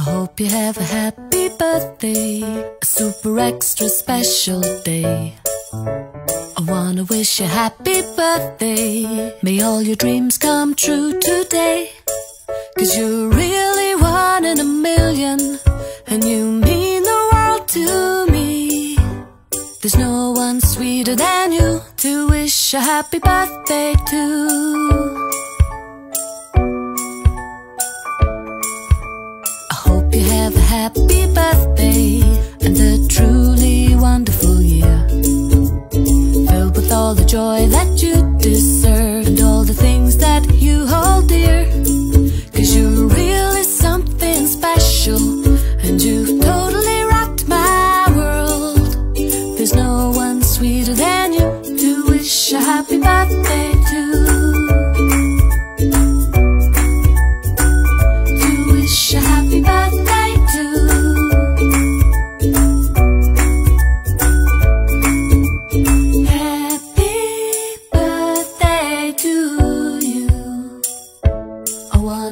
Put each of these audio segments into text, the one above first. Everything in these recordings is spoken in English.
I hope you have a happy birthday, a super extra special day. I wanna wish you a happy birthday. May all your dreams come true today. Cause you're really one in a million, and you mean the world to me. There's no one sweeter than you to wish a happy birthday to. Have a happy birthday and a truly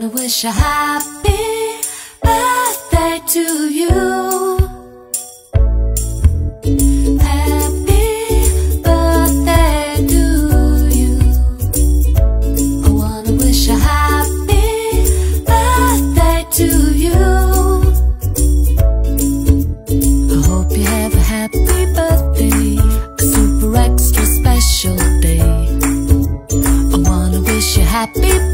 wanna wish a happy birthday to you. Happy birthday to you. I wanna wish a happy birthday to you. I hope you have a happy birthday, a super extra special day. I wanna wish you happy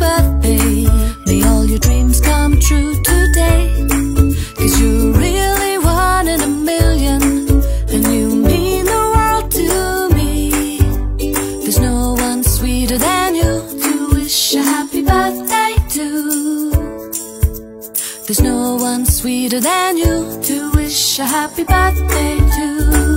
wish a happy birthday to. There's no one sweeter than you to wish a happy birthday to.